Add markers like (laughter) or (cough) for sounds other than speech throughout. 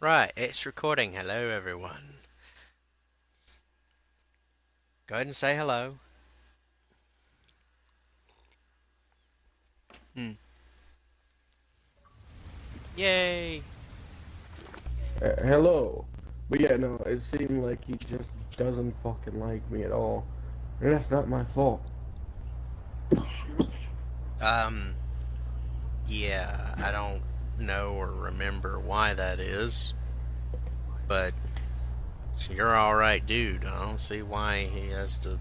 Right, it's recording. Hello, everyone. Go ahead and say hello. Hmm. Yay! Uh, hello. But yeah, no, it seemed like he just doesn't fucking like me at all. And that's not my fault. Um, yeah, I don't know or remember why that is, but you're alright, dude. I don't see why he has to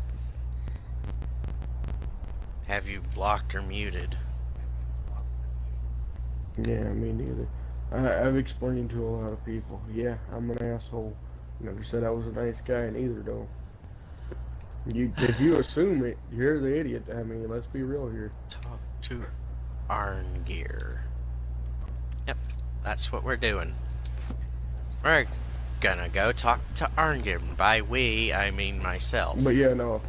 have you blocked or muted. Yeah, me neither. I, I've explained to a lot of people. Yeah, I'm an asshole. Never said I was a nice guy, and either though. You, if you assume it, you're the idiot. I mean, let's be real here. Talk to Arngeir. That's what we're doing. We're gonna go talk to Arngeir. By we, I mean myself. But yeah, no.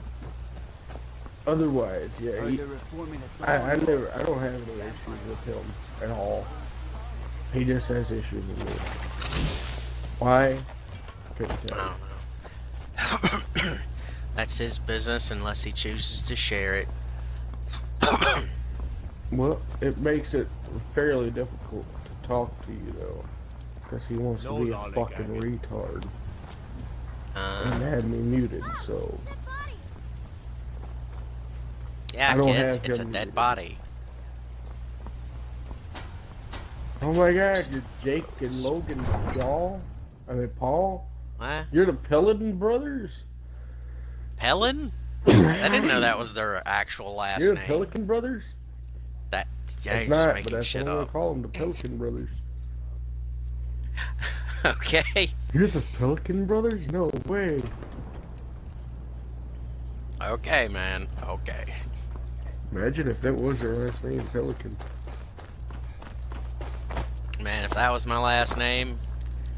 Otherwise, yeah, he, I, I never, I don't have any issues with him at all. He just has issues with me. Why? Couldn't tell. I don't know. (coughs) That's his business unless he chooses to share it. (coughs) Well, it makes it fairly difficult talk to you though, because he wants No to be a lollygagging. fucking retard and Uh, had me muted. So yeah, I don't kids, have it's a dead muted. body. Oh my god, you're Jake and Logan Paul? I mean, Paul? What? You're the Pelletin brothers? Pelin? (coughs) I didn't know that was their actual last You're the name. Pelican brothers? That yeah, It's not, but making that's shit what I up. call them, the Pelican brothers. (laughs) okay. You're the Pelican brothers? No way. Okay, man. Okay. Imagine if that was their last name, Pelican. Man, if that was my last name,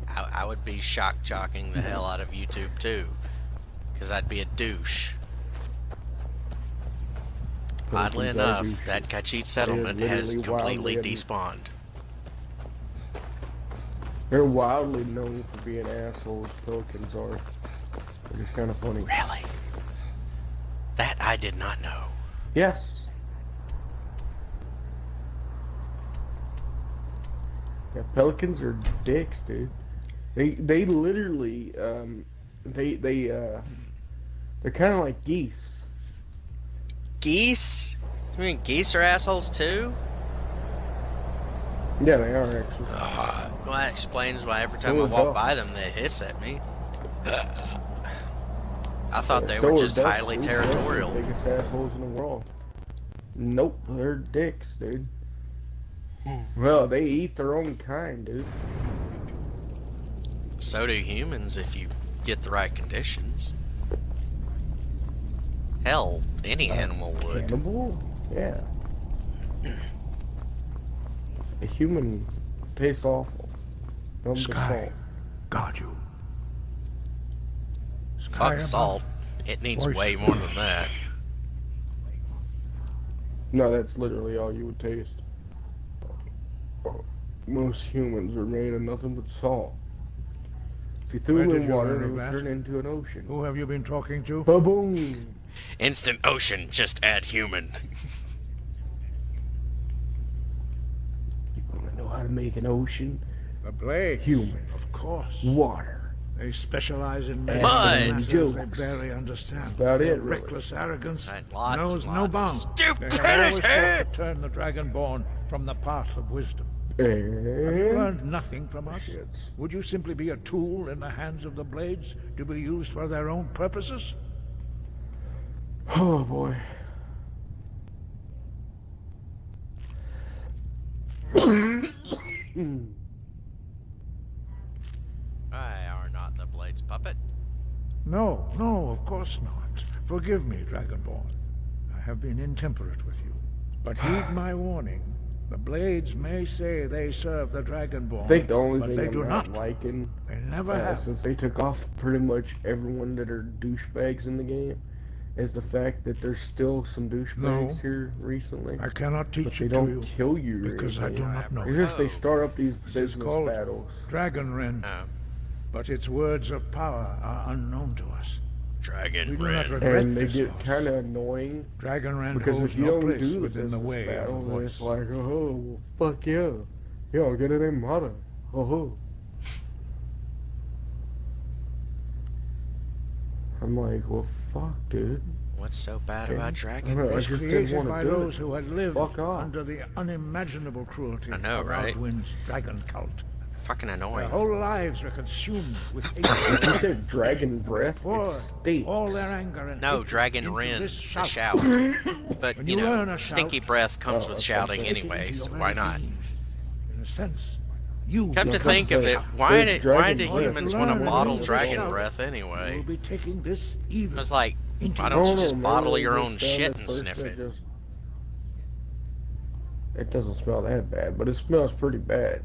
I, I would be shock jocking the hell out of YouTube too. Because I'd be a douche. Oddly enough, that Khajiit settlement has completely despawned. They're wildly known for being assholes, Pelicans are. It's kind of funny. Really? That I did not know. Yes. Yeah, pelicans are dicks, dude. They they literally um they they uh they're kind of like geese. Geese? You mean geese are assholes too? Yeah, they are actually. Uh, well, that explains why every time So I walk ducks. by them, they hiss at me. I thought they So were just ducks, highly. They're the territorial. Biggest assholes in the world. Nope, they're dicks, dude. Well, they eat their own kind, dude. So do humans if you get the right conditions. Hell, any Uh, animal would. Cannibal? Yeah. A human tastes awful. Numb to Sky. salt. Guard you. Sky Fuck salt. It needs Voice. way more than that. No, that's literally all you would taste. Most humans are made of nothing but salt. If you threw Where them in water, it would turn into an ocean. Who have you been talking to? Ba-boom! Instant ocean, just add human. You wanna know how to make an ocean? The Blade. Human. Of course. Water. They specialize in Mud. matters they barely understand. About Their it, really. reckless arrogance Right, lots knows and no lots of bounds. They have always to turn the Dragonborn from the path of wisdom. Have you learned nothing from us? Shits. Would you simply be a tool in the hands of the Blades to be used for their own purposes? Oh boy. I are not the Blade's puppet. No, no, of course not. Forgive me, Dragonborn. I have been intemperate with you. But heed (sighs) my warning. The Blades may say they serve the Dragonborn, I think the only but thing they I'm do not, not. liking, They never uh, have. since they took off pretty much everyone that are douchebags in the game, is the fact that there's still some douchebags No. here recently. I cannot But teach they it to don't you. kill you or because I do not know. It's just they Oh. start up these is business called- battles. Dragon Rend, Oh, but its words of power are unknown to us. Dragon We do not regret And they get kind of annoying Dragon Rend because holds if you no don't place do the within the business way of the voice. it's like, oh, well, fuck yeah. Yeah, I'll get it in Mata. Oh, oh. I'm like, well, fuck, dude. What's so bad Okay. about I Dragon don't know, I Red? just created by those it. who had lived under the unimaginable cruelty I know, of right? Alduin's dragon cult. Fucking annoying. Their whole lives were consumed with You (coughs) hatred. said dragon breath. Poured It's all their anger and No, Dragon into Ren, this the shout. shout. (coughs) But, you you know, stinky shout, breath comes Oh, with shouting Take anyway, so why not? In a sense, you Come to think of it, why did why do humans want to bottle and dragon shout. breath will anyway? be taking this I was like, why don't you just bottle your own shit and sniff it? It doesn't smell that bad, but it smells pretty bad.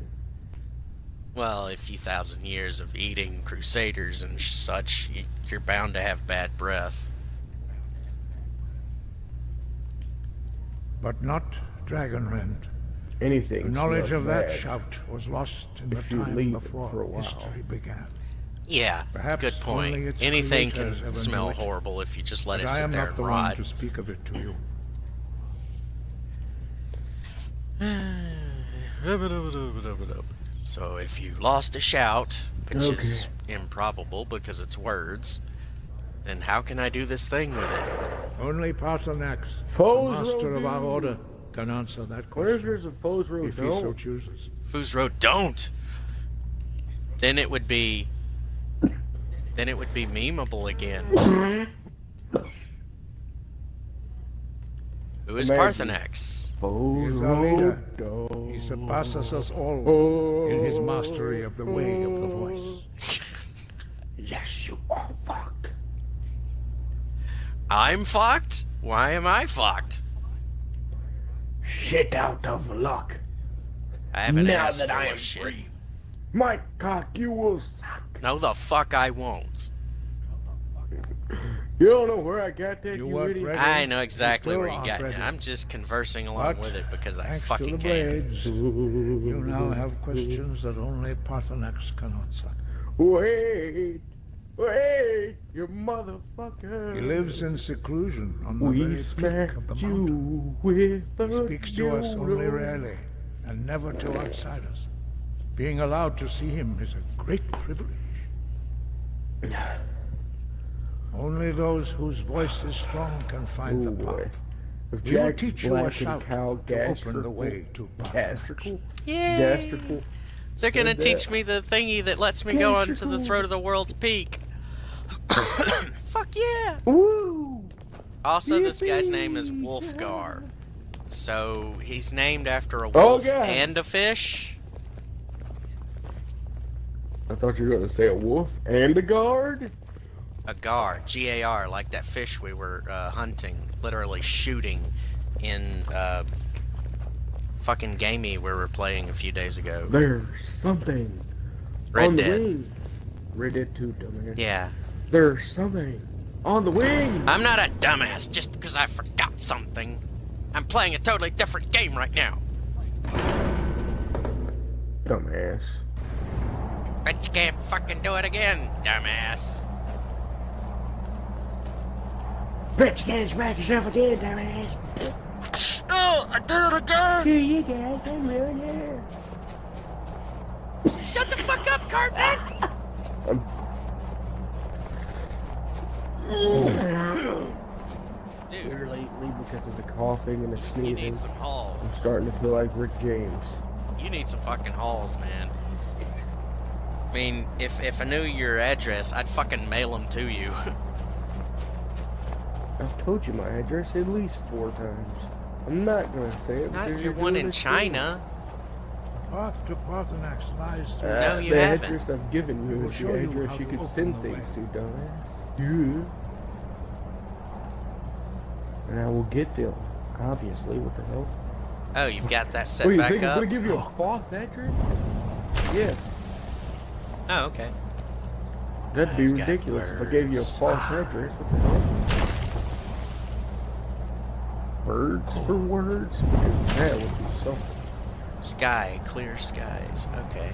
Well, a few thousand years of eating crusaders and such, you're bound to have bad breath. but not Dragon Rend. Anything. The knowledge of that shout was lost in the If you time before for a while. history began. Yeah, Perhaps good point. Anything can smell it. horrible if you just let But it I sit am there not and the one rot. to speak of it to you. (sighs) So if you lost a shout, which is improbable because it's words, then how can I do this thing with it? Only Paarthurnax, the Foes master of our order, can answer that if question there's a foes road if he so don't? chooses. Fuzro, don't. Then it would be. Then it would be memeable again. Who is Paarthurnax? Foes is our leader. He surpasses us all Oh, in his mastery of the way of the voice. (laughs) Yes, you are fucked. I'm fucked? Why am I fucked? Shit out of luck. I haven't Now asked that for I a am shit. free. My cock, you will suck. No, the fuck I won't. You don't know where I got that, You you, idiot. ready. I know exactly where you got it. I'm just conversing along But, with it because I Thanks fucking can. blades, you now have questions that only Paarthurnax can answer. Wait, wait, you motherfucker. He lives in seclusion on the We very peak of the you mountain. with the He speaks to us only rarely, and never to outsiders. Being allowed to see him is a great privilege. Only those whose voice is strong can find Oh, the boy. path. If We will teach you a and shout Cow to open the gastrical, way to gastrical, Yay! gastrical. They're gonna teach me the thingy that lets me go onto the throat of the world's peak. (coughs) Fuck yeah! Woo! Also, this guy's name is Wulfgar. So he's named after a Oh, wolf God. and a fish. I thought you were gonna say a wolf and a guard. A gar, G-A-R, like that fish we were uh, hunting, literally shooting in uh, fucking gamey we were playing a few days ago. There's something Red on the Dead. wing. Red Dead 2, dumbass. Yeah. There's something on the wing. I'm not a dumbass just because I forgot something. I'm playing a totally different game right now. Dumbass. Bet you can't fucking do it again, dumbass. Bet you can't smack yourself again, dumbass. Oh, I did it again! Here you guys, I'm really here. Shut the fuck up, Cartman! (laughs) I'm... Dude, Here lately because of the coughing and the sneezing. you sneezing. need some halls. I'm starting to feel like Rick James. You need some fucking halls, man. I mean, if if I knew your address, I'd fucking mail them to you. (laughs) I've told you my address at least four times. I'm not gonna say it. Not because your you're one in this to China. Path to Paarthurnax lies me. through. Uh, No, you the haven't. address I've given you is the address how you to could send things way. to, dumbass. Yeah. And I will get them. Obviously, what the hell? Oh, you've got that set you back up? gonna give you a (gasps) false address? Yes. Oh, okay. That'd be I've ridiculous if I gave you a false ah. address. What the hell? birds for words? Because that would be something. Sky, clear skies. Okay.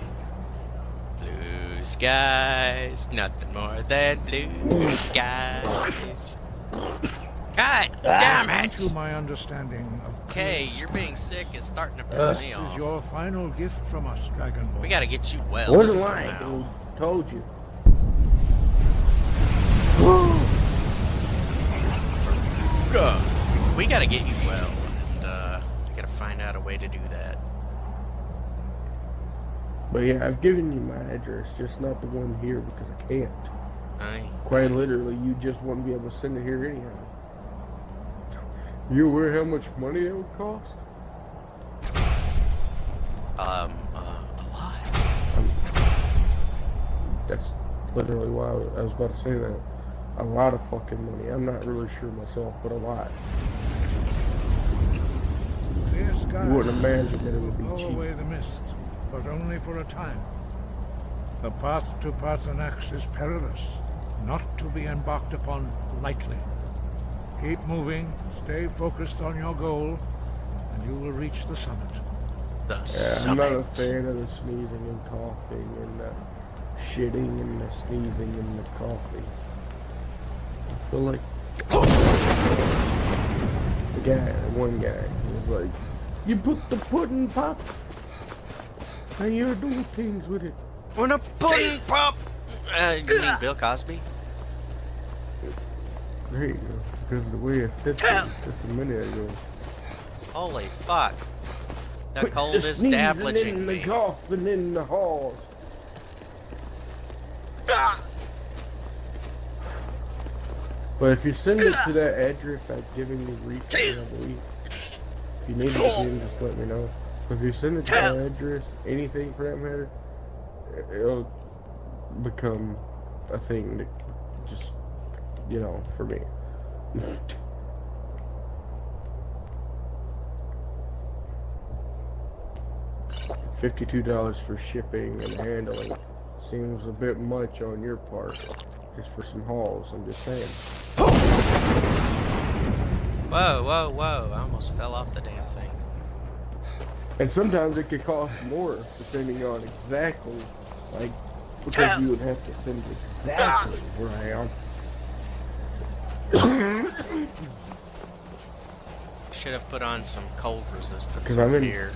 Blue skies, nothing more than blue skies. God damn it! To my understanding of Okay, you're being sick is starting to piss Uh, me This is your final gift from us, Dragonborn. We gotta get you well Wasn't lying, dude. Told you. We gotta get you well, and uh, we gotta find out a way to do that. But yeah, I've given you my address, just not the one here because I can't. I, Quite literally, you just wouldn't be able to send it here anyhow. You aware how much money that would cost? um, uh, a lot. That's literally why I was, about to say that. A lot of fucking money. I'm not really sure myself, but a lot. You wouldn't imagine that it would blow be cheap. Away the mist, but only for a time. The path to Paarthurnax is perilous, not to be embarked upon lightly. Keep moving, stay focused on your goal, and you will reach the summit. The Yeah, I'm not a fan of the sneezing and coughing and the shitting and the sneezing and the coughing. I feel like the guy, one guy, was like, "You put the pudding pop, and you're doing things with it." When a pudding pop. Uh, you mean Bill Cosby? There you go. Because the way I said just a minute ago. Holy fuck! The Quit cold is sneezing damaging and the me. coughing in the halls. But if you send it to that address I've given you recently, I believe. If you need it again, just let me know. If you send it to that address, anything for that matter, it'll become a thing that just, you know, for me. (laughs) Fifty-two dollars for shipping and handling seems a bit much on your part, just for some hauls. I'm just saying. Whoa, whoa, whoa! I almost fell off the damn. And sometimes it could cost more, depending on exactly, like, because you would have to send exactly where I am. Should have put on some cold resistance 'Cause I'm in- here.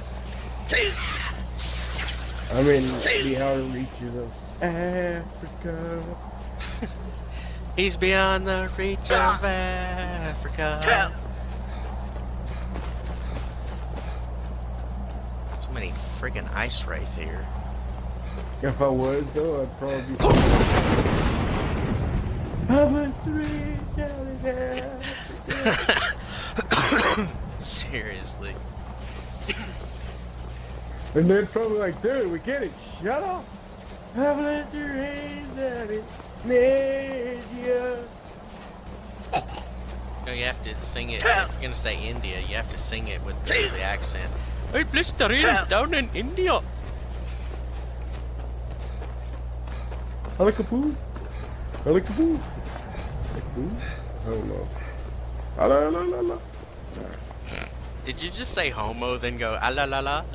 I'm in the outer reaches of Africa. (laughs) He's beyond the reach of Africa. So many friggin' ice wraith here. If I was, though, I'd probably be. I must reach out. Seriously. And they're probably like, dude, we get it. Shut up. I've left your hands out in India. No, you have to sing it. If you're gonna say India, you have to sing it with the, the accent. Hey, Blister is down in India. I like a food. I like a food. Like food? I don't know. Ah, la, la, la, la. Did you just say homo, then go ah la la la? (laughs)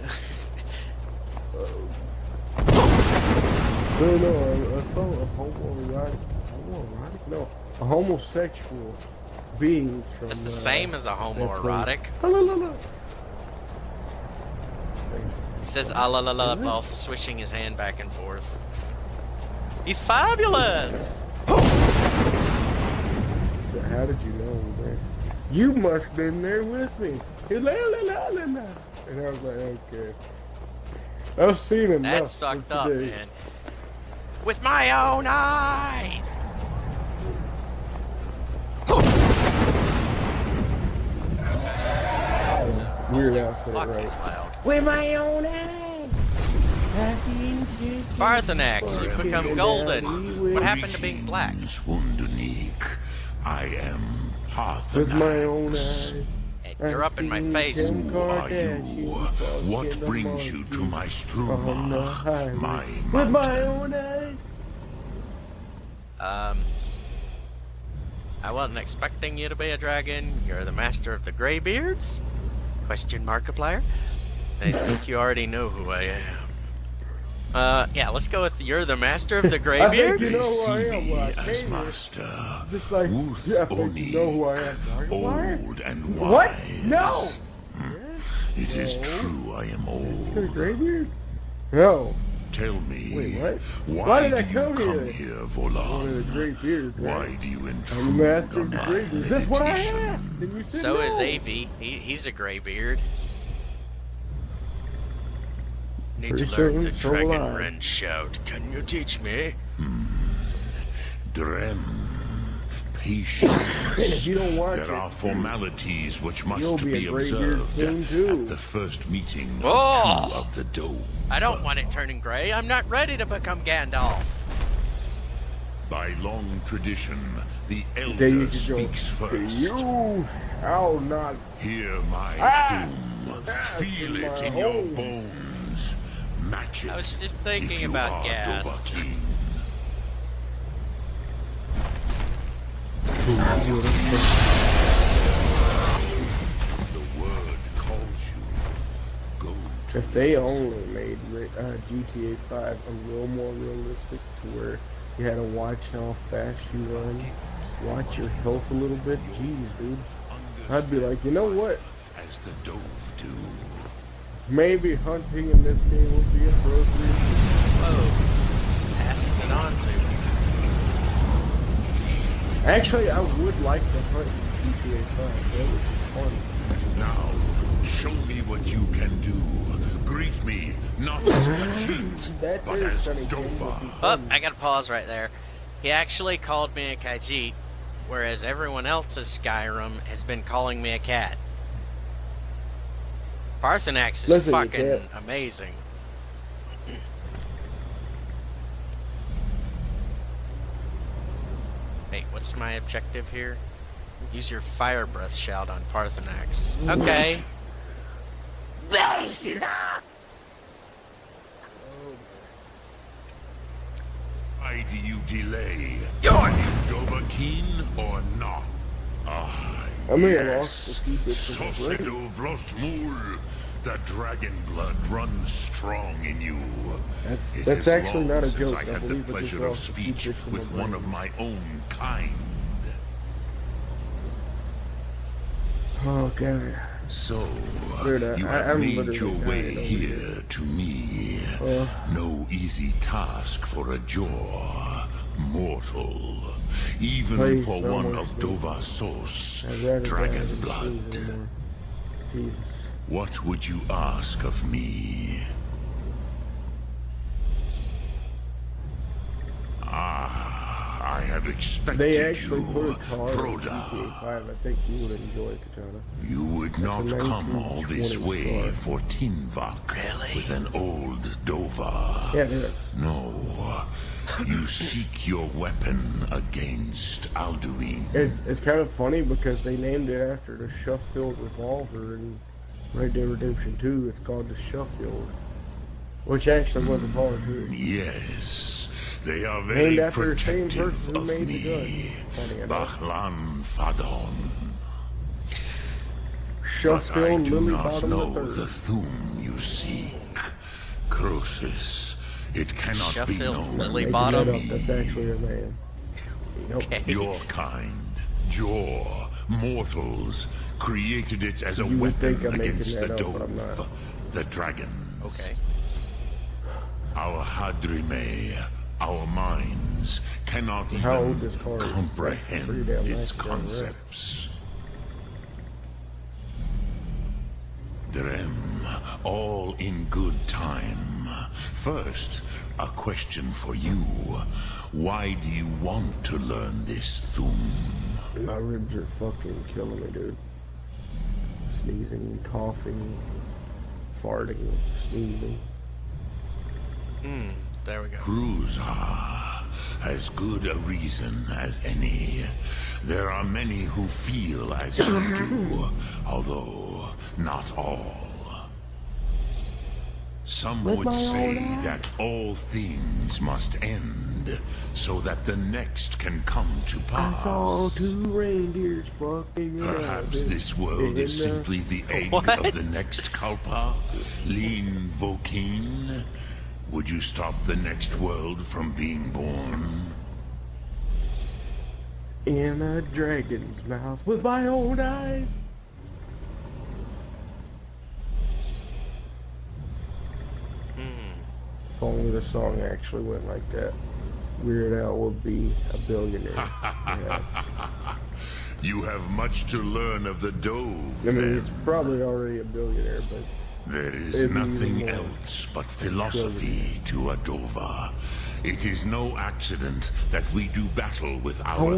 No, no, I, I saw a homoerotic, homoerotic? No, a homosexual being from. It's the uh, same as a homoerotic. Ah, la, la, la. Says ah la la la while swishing his hand back and forth. He's fabulous! So how did you know, man? You must have been there with me. La, la, la, la, la. And I was like, okay. I've seen enough. That's fucked up, today. man. With my own eyes! Weird it Fuck right. is loud. With my own eyes. I can see Paarthurnax, you fucking become golden. What happened to being black? Greetings, I am With my own eyes. You're up in my face. Who are you? What brings you to my on the Struma, highway. my With my own eyes. Um, I wasn't expecting you to be a dragon. You're the master of the Greybeards? Question Markiplier. I think you already know who I am. Uh, yeah, let's go with you're the master of the (laughs) I think you know who I am. me as came master. Just like, Uth yeah, I think Oni, you know who I am. Markiplier? old and wise. What? No! It is No. true I am Got a old. graybeard? No. Tell me, Wait, what? why, Why did I do you come come here? here, One of Volan? the gray beards. Why do you I'm intrude the master on of the my gray beards. That's what I meditation? asked. And you said So no. is Avi. He, he's a Greybeard. Need Pretty to learn the Dragon I. Wren shout. Can you teach me? Drem, And patience. (laughs) if you don't watch There are formalities which must You'll be be a observed at the first meeting Oh! of of the Dove. I don't want it turning gray. I'm not ready to become Gandalf. By long tradition, the then you elder could go, speaks first. You, I'll not. Hear my Ah! doom. That's Feel it my in your bones. Match it. I was just thinking you about gas. The word calls you. Go If they only made uh, GTA 5 a little more realistic to where you had to watch how fast you run, watch your health a little bit, jeez, dude. I'd be like, you know what? as the Dove do. Maybe hunting in this game would be appropriate. Whoa. Just passes it on to me. Actually, I would like to hunt in GTA 5. That would be fun. Now, show me what you can do. Greet me, not as Khajiit, (laughs) That but as funny game Dovah. Oh. I gotta pause right there. He actually called me a Khajiit, whereas everyone else's Skyrim has been calling me a cat. Paarthurnax is Listen, fucking amazing. (clears throat) Hey, what's my objective here? Use your fire breath shout on Paarthurnax. Okay. (laughs) Why do you delay? You're you Dovahkiin or not? Ah, I mean, I yes. lost the keep it to the Sosed brain. of Rostmul. The dragon blood runs strong in you. That's, that's actually not a joke. I I had the believe it just pleasure of speech with one of my own kind. God. So, Dude, you I- have I'm made your way here to me. Uh. no easy task for a jaw mortal, even for one of sleep. Dovah Sos, I'd rather die dragon blood. Lose anymore. Jesus. What would you ask of me? Ah, I have expected They actually you, put a car Proda. GTA 5. I think you would enjoy it, Katana. You would not come all this way car. for Tinvaak Really? with an old Dovah. Yeah, it is. No, (laughs) you seek your weapon against Alduin. It's, it's kind of funny because they named it after the Sheffield revolver in Red Dead Redemption 2. It's called the Sheffield. Which actually was a bar too. Yes, they are very Named after the same protective person who of made me. gun. Funny enough. Bachlan Fadon. But I do Lily not Bottom know the the. Thu'um you seek. Krosis. It cannot be Sheffield known. Lily Making Bottom? up, that's actually her name. Nope. Okay. Your kind, Joor, mortals, created it as a You weapon think I'm making against the that up, but I'm Dove, the dragons. Okay. Our Hahdrim, our minds, cannot How even this car is? Pretty comprehend its nice concepts. Drem, all in good time. First, a question for you. Why do you want to learn this Thu'um? My ribs are fucking killing me, dude. Sneezing, coughing, farting, sneezing. Hmm. There we go. Cruzha, as good a reason as any. There are many who feel as you do, (coughs) although not all. Some With would say own eye. that all things must end, so that the next can come to pass. I saw pass. two reindeers fucking it up Perhaps this world is simply the (laughs) egg What? of the next Kalpa, Lein Vokiin. Would you stop the next world from being born? in a dragon's mouth with my own eyes. Only the song actually went like that, Weird Al would be a billionaire. yeah. (laughs) You have much to learn of the Dove. I mean, he's probably already a billionaire, but There is nothing else but philosophy to Adova. It is no accident that we do battle with I our